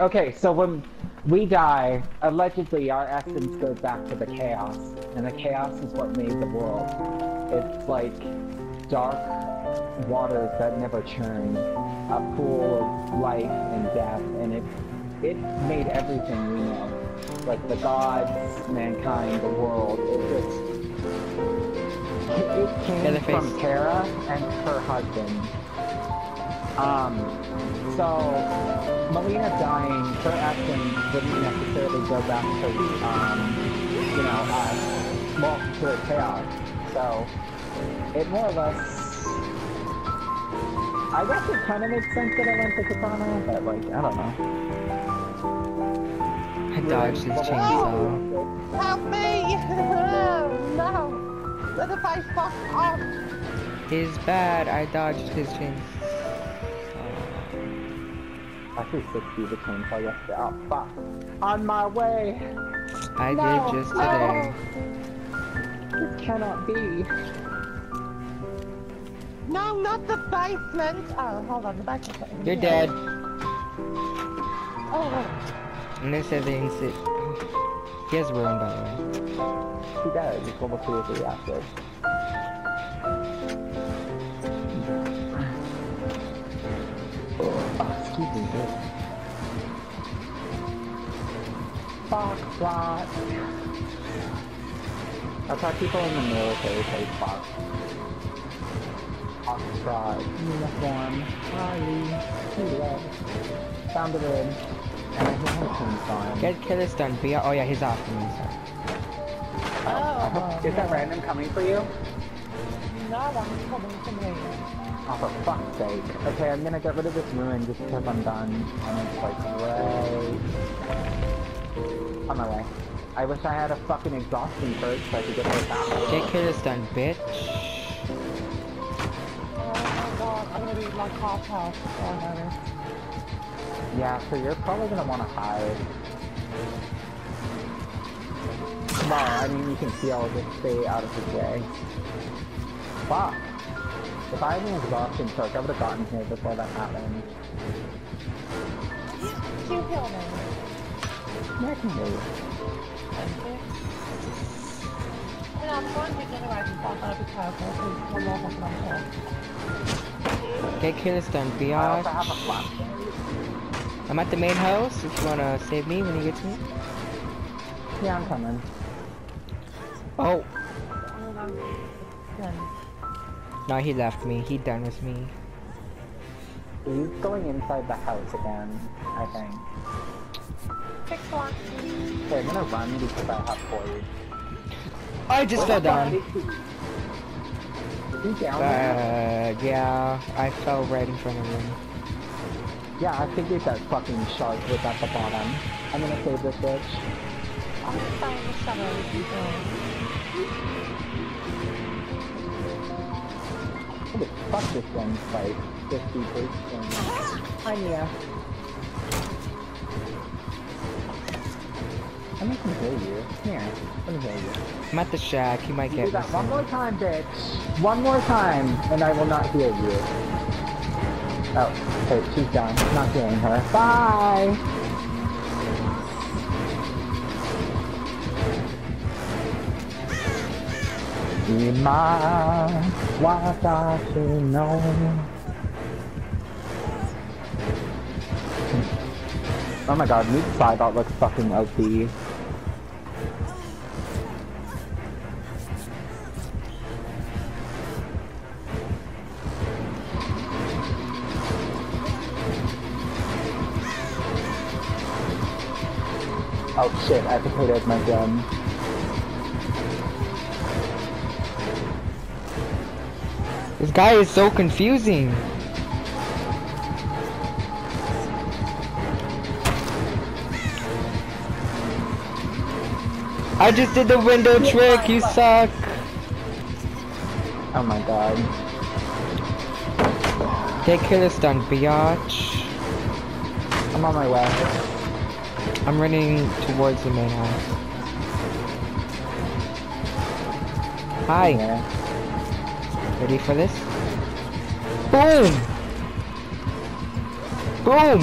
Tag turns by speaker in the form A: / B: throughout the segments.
A: Okay, so when we die, allegedly our essence goes back to the chaos, and the chaos is what made the world. It's like dark waters that never churn, a pool of life and death, and it it made everything we know, like the gods, mankind, the world. It just it came
B: Leatherface.
A: from Tara and her husband. Um, so Melina dying, her essence didn't necessarily go back to, um, you know, uh, well, to the chaos. So it more or less, I guess it kind of makes sense that I went to Katana, but like, I don't know.
B: I dodged his chainsaw.
C: Help me! no! Leatherface fuck off!
B: He's bad. I dodged his chainsaw.
A: Actually, 60 the chainsaw yesterday. Oh, fuck. On my way!
B: I
A: No,
B: did just
A: no.
B: today. Oh.
A: This cannot be.
C: No, not the basement! Oh, hold on, the basement.
B: You're dead.
C: Oh,
B: And they said they didn't sit. He has ruin, by the way.
A: He does. It's level 2 of the reactor. Excuse me. Foxtrot. That's how people in the military say fox. Foxtrot. Uniform. Charlie. Found the red.
B: Get killer stun. Be oh yeah, he's off me. Sorry.
C: oh,
A: Is that random coming for you?
C: no one's coming for me.
A: Oh, for fuck's sake. Okay, I'm gonna get rid of this ruin just because I'm done. And it's like right on my way. I wish I had a fucking exhaustion perk so I could get more power.
B: Get killer stun, bitch.
C: Oh my god, I'm gonna be like half health. Oh no.
A: Yeah, so you're probably gonna want to hide. Well, I mean, you can see I'll just stay out of his way. Fuck. If I had an exhaustion perk, I would have gotten here before that happened.
C: You kill me.
A: Yeah, I can hear you.
C: And I'm going to generate and stuff, I'll be careful, because I'm not going
B: Get killer stun,
A: I also have a
B: biatch.
A: Flashlight.
B: I'm at the main house. If you wanna save me when you get to me.
A: Yeah, I'm coming.
B: Oh,
C: Then,
B: no, he left me. He done with me.
A: He's going inside the house again, I think.
C: Six one.
A: Okay, I'm gonna run because I have poise.
B: I just fell down.
A: Is down?
B: Uh, yeah, I fell right in front of him.
A: Yeah, I figured that fucking shark was at the bottom. I'm gonna save this bitch.
C: I'm just saying the shadow with you
A: Holy fuck, this thing's like 50 percent. Hi, Mia. I mean, I can hear you. Here, let me hear you.
B: I'm at the shack. He might
A: Do
B: get me.
A: one more time, bitch. One more time, and I will not hear you. Oh, okay, she's done. Not hearing her. Bye! Ima, watashi no. Oh my god, Nuke Cybot looks fucking OP. Oh shit, I potatoed my gun.
B: This guy is so confusing. I just did the window trick. You suck.
A: Oh my god.
B: Get killer stun, biatch.
A: I'm on my way.
B: I'm running towards the main house. Hi.
A: Yeah.
B: Ready for this? Boom! Boom!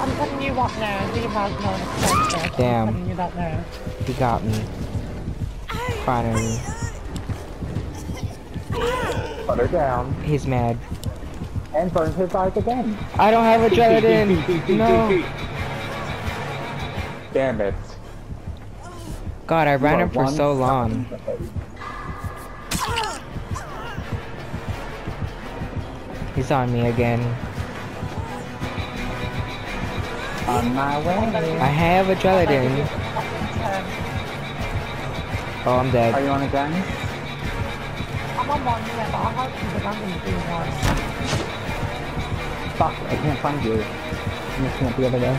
C: I'm telling you what now. He has no expense.
B: Damn.
C: I'm telling you that now.
B: He got me. Finally.
A: Put her down.
B: He's mad.
A: And burn his eyes again.
B: I don't have a gelatin! no!
A: Damn it.
B: God, I ran
A: You
B: him for so long. He's on me again.
A: On my way.
B: I have a gelatin.
C: Um,
B: Oh, I'm dead.
A: Are you on again?
C: I'm on one, yeah, but I hope because I'm going one.
A: Fuck, I can't find you. I'm looking at the other way.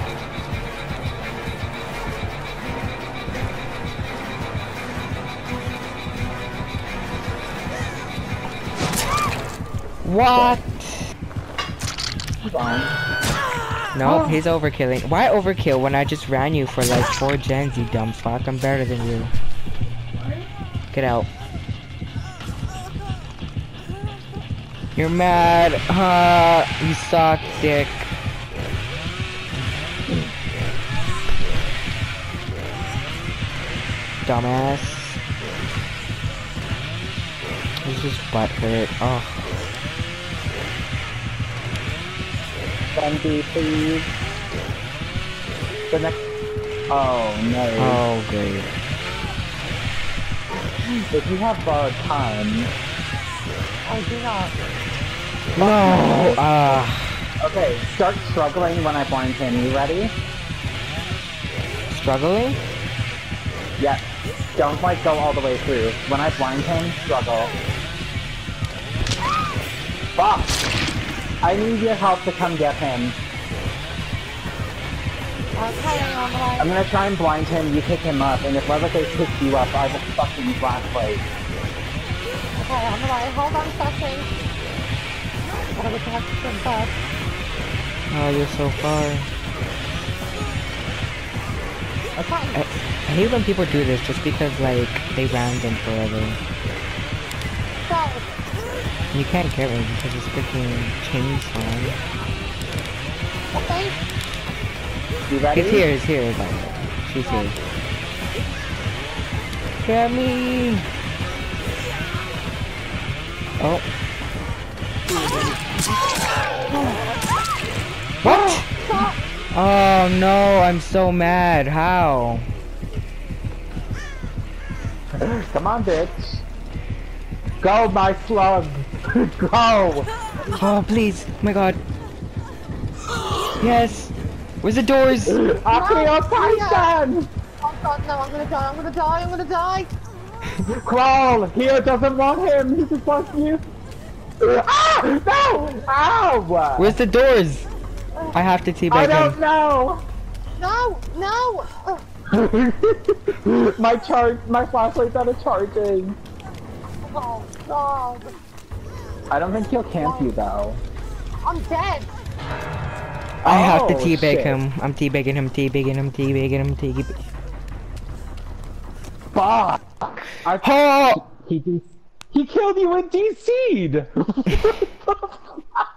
B: What?
A: Fine.
B: No, oh. he's overkilling. Why overkill when I just ran you for like four gens, you dumb fuck? I'm better than you. Get out. You're mad, huh? You suck, dick. Dumbass. This is butt hurt. Oh.
A: Benji, please. The next. Oh no.
B: Oh, great.
A: If you have borrowed time.
C: I do not.
B: No! Ah.
A: Okay, start struggling when I blind him. You ready?
B: struggling?
A: Yes. Don't like go all the way through. When I blind him, struggle. Fuck! I need your help to come get him.
C: Okay, hang on,
A: I'm
C: like,
A: gonna try and blind him, you pick him up, and if Leatherface picks you up, I will fucking last place.
C: okay, I'm like, hold on a second.
B: Oh, you're so far.
A: Okay.
B: I, I hate when people do this just because, like, they ran them forever.
C: So,
B: You can't get me because it's freaking chainsaw.
C: okay,
A: You ready?
B: He's here, he's here, by the way. She's here. Get me! Oh. Oh no, I'm so mad. How?
A: Come on, bitch. Go, my slug. Go.
B: Oh, please. Oh my god. Yes! Where's the doors?
A: Occupation!
C: oh god, no, I'm gonna die, I'm gonna die, I'm gonna die.
A: Crawl! Here doesn't want him. He just wants you. Ah! No! Ow!
B: Where's the doors? I have to teabag him.
A: I don't
B: him.
A: know.
C: No, no. Ugh.
A: my charge, my flashlight's out of charging.
C: Oh god,
A: I don't think he'll camp you though.
C: I'm dead.
B: I have to
A: Oh,
B: teabag
A: shit.
B: him. I'm teabagging him, teabagging him, teabagging him, teabagging
A: Fuck! I
B: Oh!
A: he de- he killed you with DC'd.